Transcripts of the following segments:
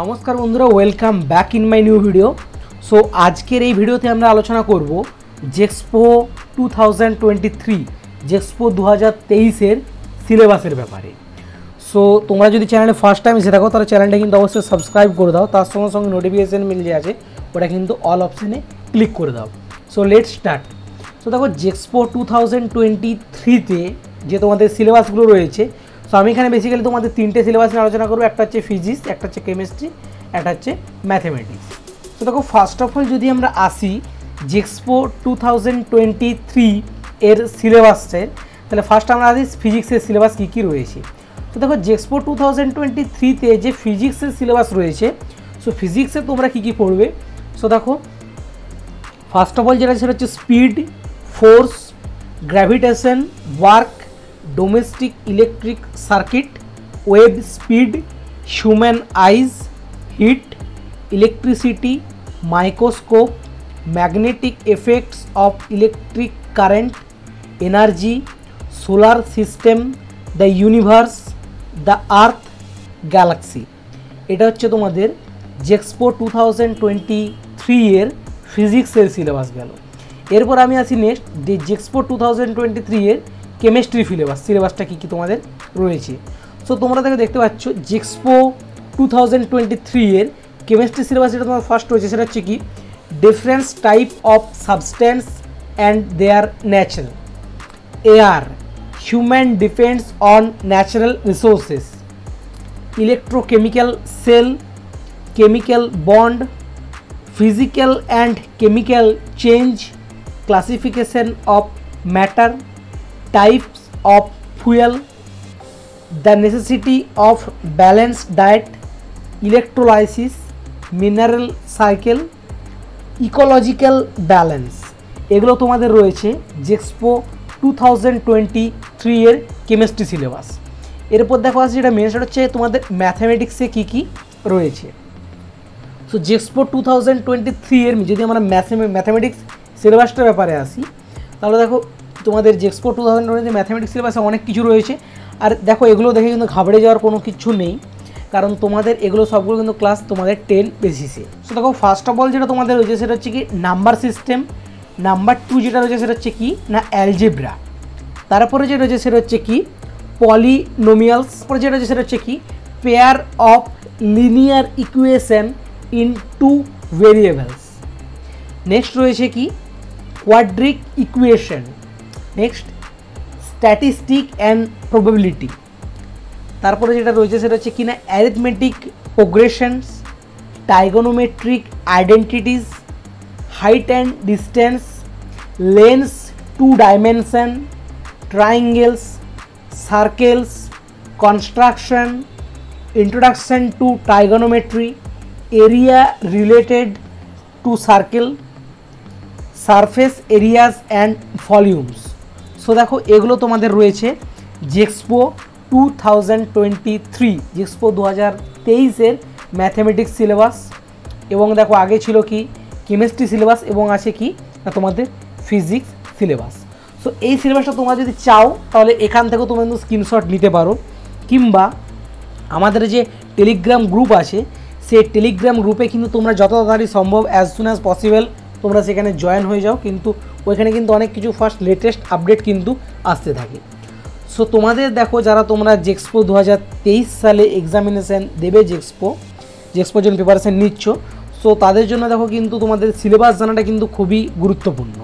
নমস্কার বন্ধুরা welcome back in my new video so আজকের এই ভিডিওতে আমরা আলোচনা করব JEXPO two thousand twenty three JEXPO দু হাজার তেইশের সিলেবাসের ব্যাপারে। সো তোমরা যদি চ্যানেলে ফার্স্ট টাইম এসে থাকো, তাহলে চ্যানেলটা কিন্তু অবশ্যই সাবস্ক্রাইব করে দাও। তার সঙ্গে সঙ্গে নোটিফিকেশান মিল যে আছে, ওটা কিন্তু অল অপশানে ক্লিক করে দাও। সো লেট স্টার্ট সো দেখো জেক্সপো টু থাউজেন্ড টোয়েন্টি থ্রিতে যে তোমাদের সিলেবাসগুলো রয়েছে সো আমি এখানে বেসিক্যালি তোমাদের তিনটে সিলেবাস নিয়ে আলোচনা করব। একটা হচ্ছে ফিজিক্স একটা হচ্ছে কেমিস্ট্রি একটা হচ্ছে ম্যাথামেটিক্স তো দেখো ফার্স্ট অফ অল যদি আমরা আসি JEXPO two thousand twenty three এর সিলেবাসের তাহলে ফার্স্ট আমরা আসি ফিজিক্সের সিলেবাস কী কী রয়েছে? তো দেখো জেক্সপো টু থাউজেন্ড টোয়েন্টি থ্রিতে যে ফিজিক্সের সিলেবাস রয়েছে সো ফিজিক্সে তোমরা কী কী পড়বে? সো দেখো ফার্স্ট অফ অল যেটা সেটা হচ্ছে speed force gravitation work domestic electric circuit, wave speed, human eyes, heat, electricity, microscope, magnetic effects of electric current, energy, solar system, the universe, the earth galaxy. এটা হচ্ছে তোমাদের JEXPO two thousand twenty three এর ফিজিক্সের syllabus গেল। এরপর আমি আসি next যে JEXPO two thousand twenty three এর কেমিস্ট্রি সিলেবাস সিলেবাসটা কী কী তোমাদের রয়েছে। সো তোমরা দেখে দেখতে পাচ্ছ JEXPO two thousand twenty three এর কেমিস্ট্রি সিলেবাস যেটা তোমার ফার্স্ট রয়েছে সেটা হচ্ছে কি difference type of substance and their natural air human depends on natural resources electrochemical cell chemical bond physical and chemical change classification of matter, types of fuel, the necessity of balanced diet, electrolysis, mineral cycle, ecological balance এগুলো তোমাদের রয়েছে JEXPO two thousand twenty three এর chemistry syllabus এরপর দেখো আছে যেটা main সেটা হচ্ছে তোমাদের ম্যাথামেটিক্সে কী কী রয়েছে। So JEXPO two thousand twenty three এর যদি আমরা ম্যাথামেটিক্স সিলেবাসটার ব্যাপারে আসি তাহলে দেখো তোমাদের জেক্সপো টু থাউজেন্ড ম্যাথামেটিক্স সিলেবাসে অনেক কিছু রয়েছে। আর দেখো, এগুলো দেখে কিন্তু ঘাবড়ে যাওয়ার কোনো কিছু নেই। কারণ তোমাদের এগুলো সবগুলো কিন্তু ক্লাস তোমাদের টেন বেসিসে সো দেখো ফার্স্ট অফ অল যেটা তোমাদের রয়েছে, সেটা হচ্ছে কি নাম্বার সিস্টেম নাম্বার টু যেটা রয়েছে, সেটা হচ্ছে কি, না অ্যালজেব্রা তারপরে যেটা রয়েছে, সেটা হচ্ছে কি পলিনোমিয়ালস পরে যেটা রয়েছে, সেটা হচ্ছে কি pair of linear equation in two variables next রয়েছে কি quadratic equation next statistic and probability তারপরে যেটা রয়েছে সেটা হচ্ছে কিনা arithmetic progressions trigonometric identities height and distance lens two dimension triangles circles construction introduction to trigonometry, area related to circle surface areas and volumes so দেখো, এগুলো তোমাদের রয়েছে JEXPO two thousand twenty three JEXPO দু হাজার তেইশের mathematics syllabus এবং দেখো, আগে ছিল কি কেমিস্ট্রি সিলেবাস এবং আছে কি না তোমাদের ফিজিক্স সিলেবাস সো এই সিলেবাসটা তোমরা যদি চাও, তাহলে এখান থেকেও তোমরা কিন্তু স্ক্রিনশট নিতে পারো। কিংবা আমাদের যে টেলিগ্রাম গ্রুপ আছে, সেই টেলিগ্রাম গ্রুপে কিন্তু তোমরা যত তাড়াতাড়ি সম্ভব অ্যাজ সুন অ্যাজ পসিবল তোমরা সেখানে জয়েন হয়ে যাও, কিন্তু ওইখানে কিন্তু অনেক কিছু ফার্স্ট লেটেস্ট আপডেট কিন্তু আসতে থাকে। সো তোমাদের দেখো যারা তোমরা জেক্সপো দু হাজার তেইশ সালে এক্সামিনেশান দেবে জেক্সপো জেক্সপোর জন্য প্রিপারেশান নিচ্ছ সো তাদের জন্য দেখো কিন্তু তোমাদের সিলেবাস জানাটা কিন্তু খুবই গুরুত্বপূর্ণ।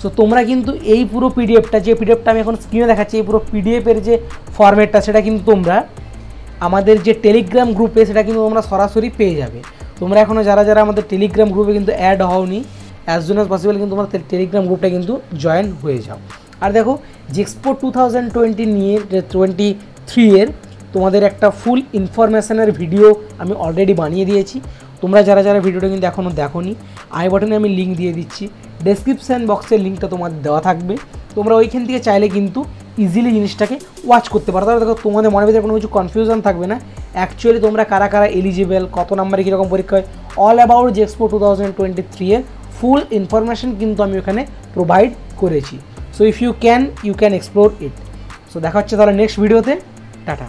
সো তোমরা কিন্তু এই পুরো পিডিএফটা যে পিডিএফটা আমি এখন স্ক্রিনে দেখাচ্ছি, এই পুরো পিডিএফের যে ফরম্যাটটা সেটা কিন্তু তোমরা আমাদের যে টেলিগ্রাম গ্রুপে সেটা কিন্তু তোমরা সরাসরি পেয়ে যাবে। তোমরা এখনও যারা যারা আমাদের টেলিগ্রাম গ্রুপে কিন্তু অ্যাড হওনি অ্যাজ জুন অ্যাজ পসিবল কিন্তু তোমরা টেলিগ্রাম গ্রুপটা কিন্তু জয়েন হয়ে যাও। আর দেখো জেক্সপো টু থাউজেন্ড টোয়েন্টি নিয়ে টোয়েন্টি থ্রি এর তোমাদের একটা ফুল ইনফরমেশানের ভিডিও আমি অলরেডি বানিয়ে দিয়েছি। তোমরা যারা যারা ভিডিওটা কিন্তু এখনও দেখোনি আই বাটনে আমি লিঙ্ক দিয়ে দিচ্ছি। ডেসক্রিপশান বক্সের লিঙ্কটা তোমাদের দেওয়া থাকবে। তোমরা ওইখান থেকে চাইলে কিন্তু ইজিলি জিনিসটাকে ওয়াচ করতে পারো। তাহলে দেখো, তোমাদের মনের ভিতরে কোনো কিছু কনফিউশন থাকবে না। অ্যাকচুয়ালি তোমরা কারা কারা এলিজিবল কত নাম্বারে কীরকম পরীক্ষা হয় all about JEXPO two thousand twenty three এর ফুল ইনফরমেশন কিন্তু আমি ওখানে প্রোভাইড করেছি। So if you can you can explore it so দেখা হচ্ছে তাহলে নেক্সট ভিডিওতে টাটা।